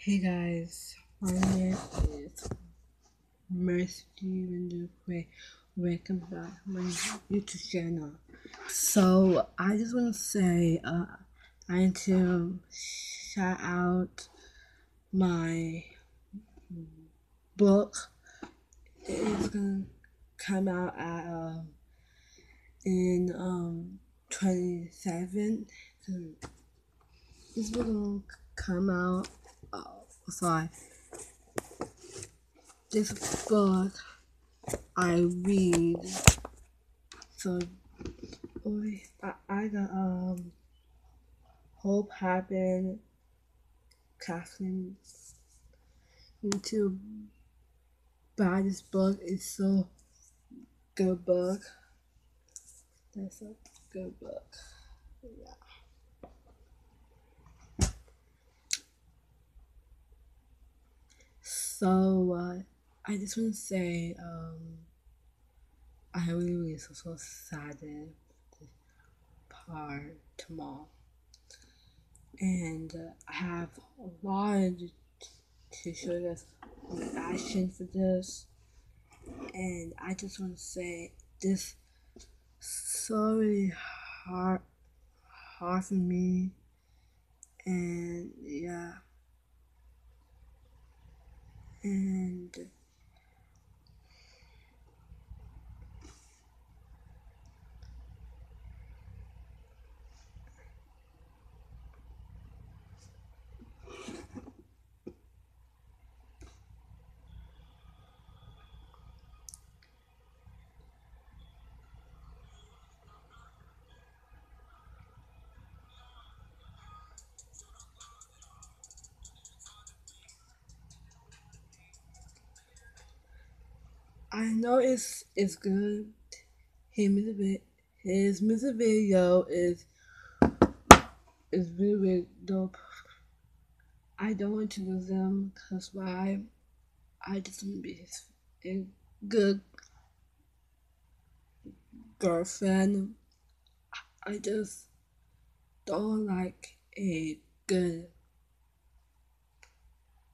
Hey guys, my name is Mercy Madukwe. Welcome back to my YouTube channel. So I just want to say, uh, I need to shout out my book. It's gonna come out at um, in um 27. This book gonna come out sorry. This book I read. So, I, I got um, Hope Happened, Kathleen, to buy this book. It's so good book. That's a good book. Yeah. So uh, I just want to say um, I really, really so, so sad this part tomorrow, and uh, I have a lot to show you guys action for this, and I just want to say this so really hard hard for me, and yeah and I know it's it's good. His his music video is is really, really dope. I don't want to lose them because why? I just want to be his, a good girlfriend. I just don't like a good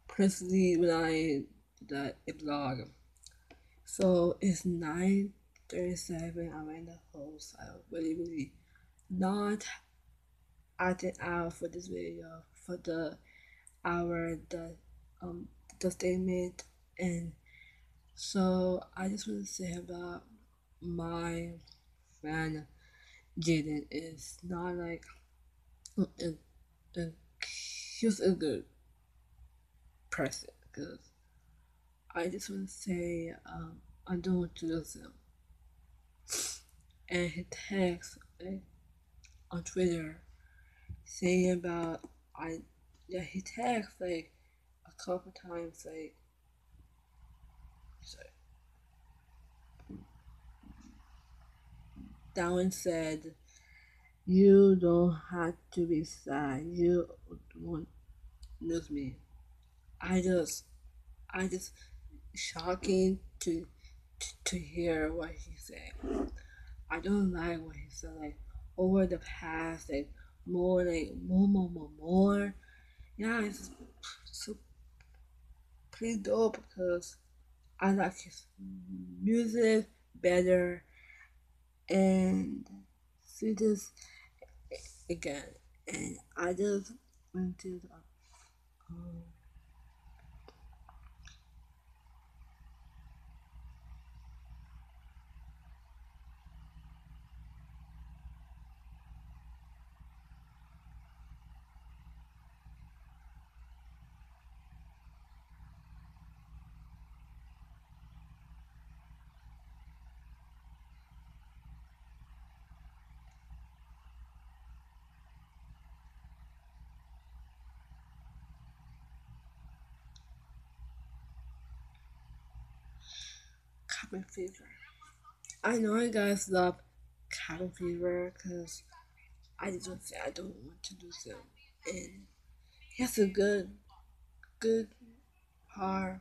personally when I that a blog. So it's 9.37. I'm in the house. I really, really not acting out for this video for the hour the um the statement and so I just want to say about my friend Jaden is not like uh, uh, she's a good person because I just want to say um, I don't want to lose him. And he texts like, on Twitter saying about I yeah he texts like a couple times like. That one said you don't have to be sad. You won't lose me. I just I just shocking to, to to hear what he said. I don't like what he said. Like over the past, like more, like more, more, more, more. Yeah, it's so pretty dope because I like his music better and see this again. And I just went to the um, cabin fever. I know you guys love cabin fever because I to say I don't want to do him. And he has a good, good heart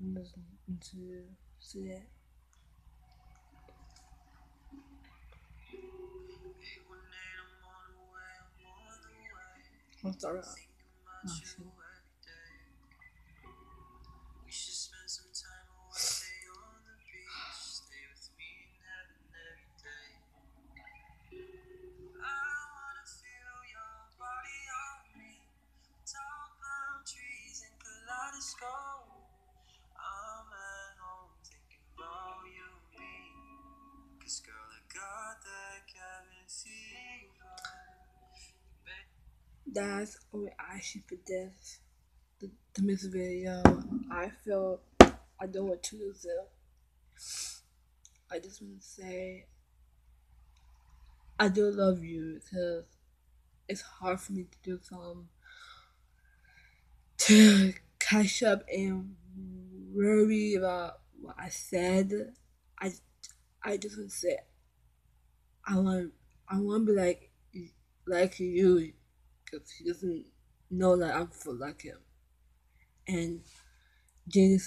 to see that. I'm sorry. Oh, that's all I should for this the, the miss video. I feel I don't want to lose it. I just want to say I do love you because it's hard for me to do some to catch up and worry about what I said. I I just want to say I want I want to be like like you because he doesn't know that I'm full like him. And Jaden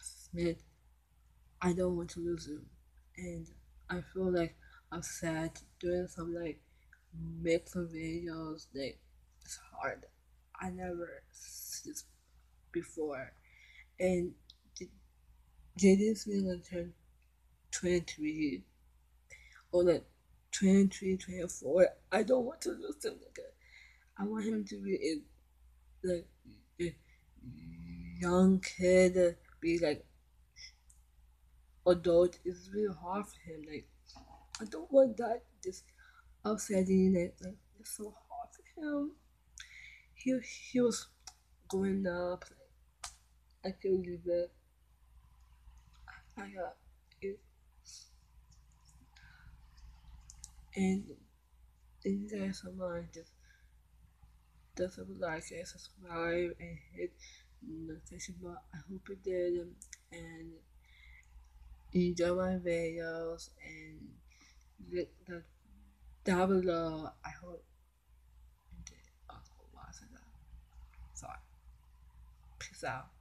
Smith, I don't want to lose him, and I feel like I'm sad doing some like make some videos like it's hard. I never see this before, and Jaden Smith will turn 23 or like 23, 24. I don't want to lose him. Like, I want him to be a, like a young kid, uh, be like adult. It's really hard for him. Like I don't want that just upsetting. Like, like it's so hard for him. He he was growing up. Like, I feel really bad. I got uh, it. And thank you guys so much. Just doesn't like and subscribe and hit notification bell. I hope you did um, and enjoy my videos and the, the down below. I hope you did. Oh, Sorry. Peace out.